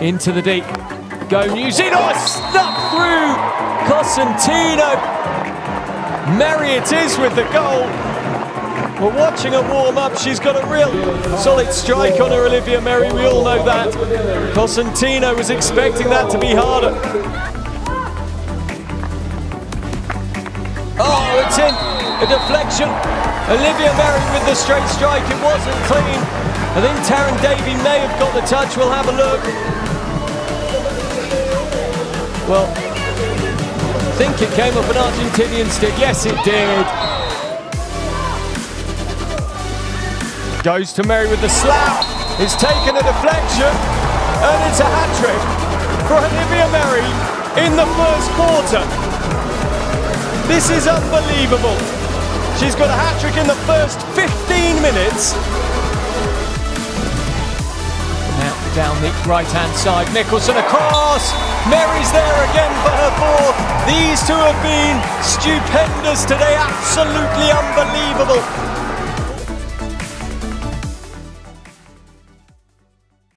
into the deep. Go New Zealand, oh, snuck through Cosentino. Merry it is with the goal. We're watching her warm up. She's got a real solid strike on her, Olivia Merry. We all know that. Cosentino was expecting that to be harder. Oh, it's in. A deflection. Olivia Merry with the straight strike. It wasn't clean. I think Taryn Davey may have got the touch. We'll have a look. Well, I think it came off an Argentinian stick. Yes, it did. Goes to Merry with the slap. It's taken a deflection. And it's a hat-trick for Olivia Merry in the first quarter. This is unbelievable. She's got a hat-trick in the first 15 minutes down the right-hand side. Nicholson across. Merry's there again for her fourth. These two have been stupendous today, absolutely unbelievable.